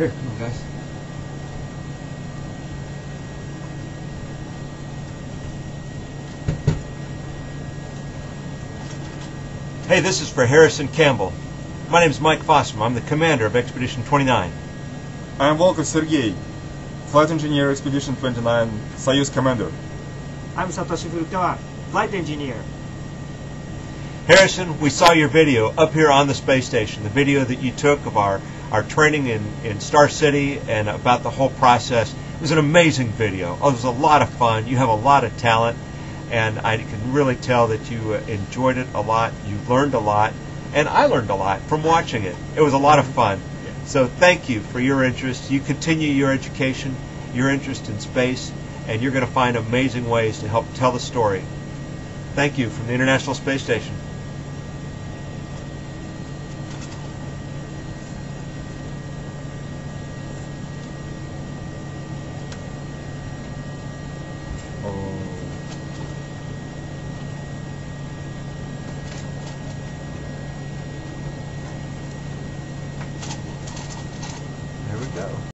Here, come on, guys. Hey, this is for Harrison Campbell. My name is Mike Fossum. I'm the commander of Expedition 29. I'm Volkov Sergei, flight engineer, Expedition 29, Soyuz commander. I'm Satoshi Furukawa, flight engineer. Harrison, we saw your video up here on the space station, the video that you took of our, our training in, in Star City and about the whole process. It was an amazing video. Oh, it was a lot of fun. You have a lot of talent, and I can really tell that you uh, enjoyed it a lot. You learned a lot, and I learned a lot from watching it. It was a lot of fun. So thank you for your interest. You continue your education, your interest in space, and you're going to find amazing ways to help tell the story. Thank you from the International Space Station. go.